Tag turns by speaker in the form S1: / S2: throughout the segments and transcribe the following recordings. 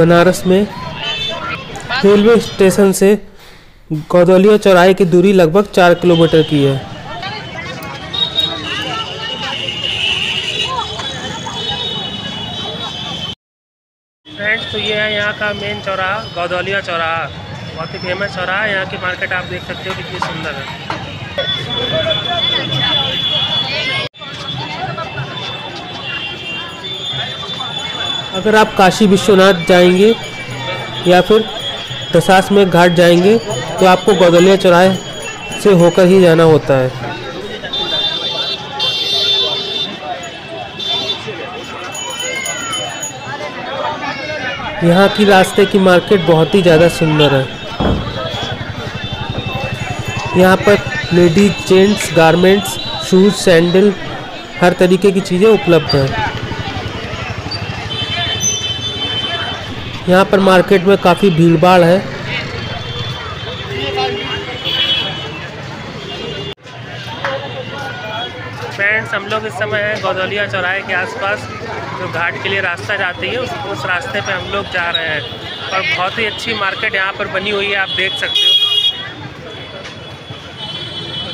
S1: बनारस में railway station से गौदौलिया चौराहे की दूरी लगभग चार किलोमीटर की है। फ्रेंड्स तो ये है यहाँ का मेन चौराहा, गौदौलिया चौराहा। बहुत ही फ़ेमस चौराहा है। यहाँ की मार्केट आप देख सकते हो कितनी सुंदर है। अगर आप काशी विश्वनाथ जाएँगे या फिर दशाश्वमेध घाट जाएँगे तो आपको गौदलिया चौराहे से होकर ही जाना होता है। यहाँ की रास्ते की मार्केट बहुत ही ज़्यादा सुंदर है। यहाँ पर ladies gents, garments, shoes, sandal, हर तरीके की चीज़ें उपलब्ध हैं। यहाँ पर मार्केट में काफ़ी भीड़ भाड़ है। फ्रेंड्स, हम लोग इस समय हैं गौदौलिया चौराहे के आसपास जो घाट के लिए रास्ता जाती है, उस उस रास्ते पे हम लोग जा रहे हैं। और बहुत ही अच्छी मार्केट यहाँ पर बनी हुई है, आप देख सकते हो।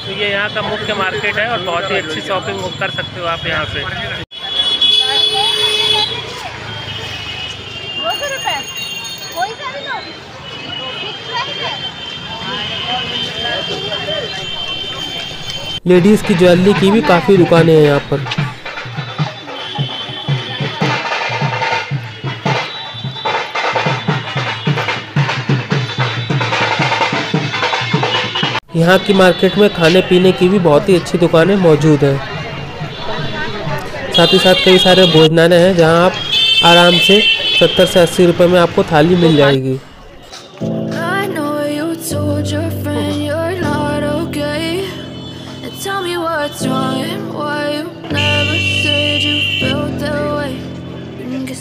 S1: तो ये यहाँ का मुख्य मार्केट है और बहुत ही अच्छी शॉपिंग कर सकते हो आप यहाँ से
S2: दो सौ रुपए कोई सा भी लो फिक्स प्राइस है
S1: लेडीज़ की ज्वेलरी की भी काफ़ी दुकानें हैं यहाँ पर। यहाँ की मार्केट में खाने पीने की भी बहुत ही अच्छी दुकानें मौजूद हैं। साथ ही साथ कई सारे भोजनालय हैं जहाँ आप आराम से 70 से 80 रुपए में आपको थाली मिल जाएगी।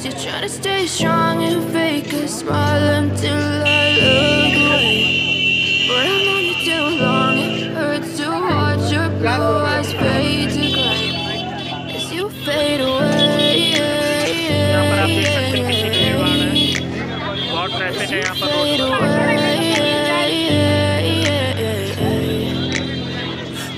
S3: You're trying to stay strong and fake a smile until I look away. But I've known you too long, it hurts to watch your blue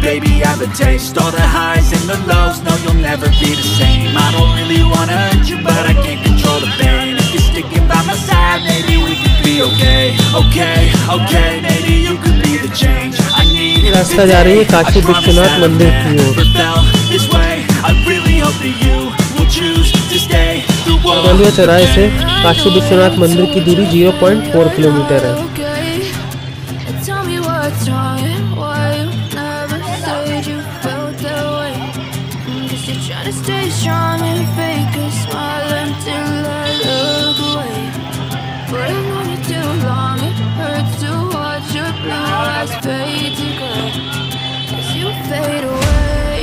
S4: baby I have a taste All the highs and the lows, no you'll never be the same I don't really wanna hurt you but I can't control the pain If you're sticking by my side maybe we could be okay Okay, okay, maybe you could be the change I need
S1: रास्ता जा रही है काशी विश्वनाथ मंदिर की ओर।
S4: never felt this way. I really hope that you will choose to stay through
S1: चौराहे से काशी विश्वनाथ मंदिर की दूरी 0.4 किलोमीटर है
S3: stay strong and fake a smile until I look away. But I've known you too long, it hurts to watch your blue eyes fade to gray as you fade away.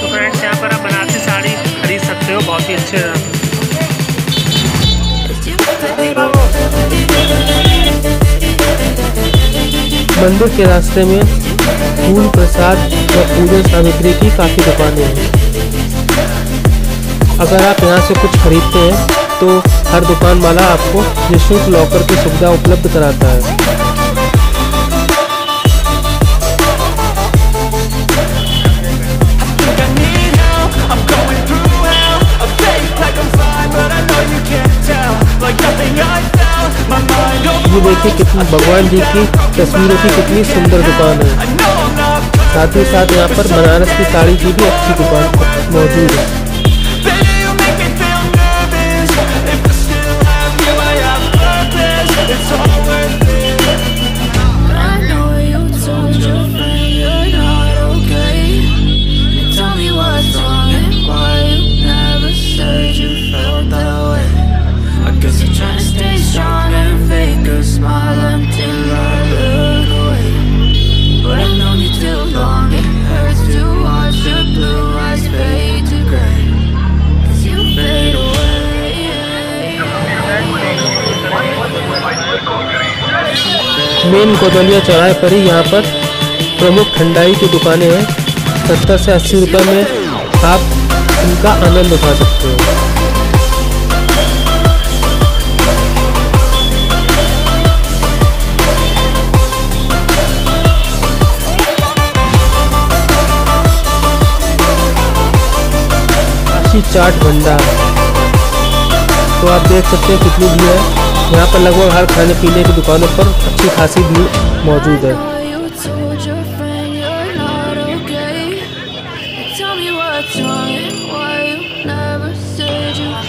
S1: तो friends यहाँ पर आप बनारसी साड़ी खरीद सकते हो बहुत ही अच्छे. मंदिर के रास्ते में फूल प्रसाद व पूजन सामग्री की काफ़ी दुकानें हैं। अगर आप यहाँ से कुछ खरीदते हैं तो हर दुकान वाला आपको निःशुल्क लॉकर की सुविधा उपलब्ध कराता है। ये देखिए कितनी भगवान जी की तस्वीरों की कितनी सुंदर दुकान है। साथ ही साथ यहाँ पर बनारस की साड़ी की भी अच्छी दुकान मौजूद है। मेन गोदलिया चौराहे पर ही यहाँ पर प्रमुख ठंडाई की दुकानें हैं। सत्तर से अस्सी रुपये में आप इनका आनंद उठा सकते हो। चाट भंडार। तो आप देख सकते हैं कितनी भीड़ है। यहाँ पर लगभग हर खाने पीने की दुकानों पर अच्छी खासी भीड़ मौजूद है।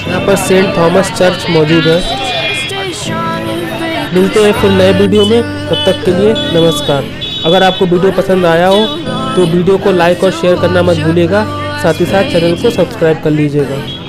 S1: यहाँ पर सेंट थॉमस चर्च मौजूद है। मिलते हैं फिर नए वीडियो में। तब तक के लिए नमस्कार। अगर आपको वीडियो पसंद आया हो तो वीडियो को लाइक और शेयर करना मत भूलिएगा। साथ ही साथ चैनल को सब्सक्राइब कर लीजिएगा।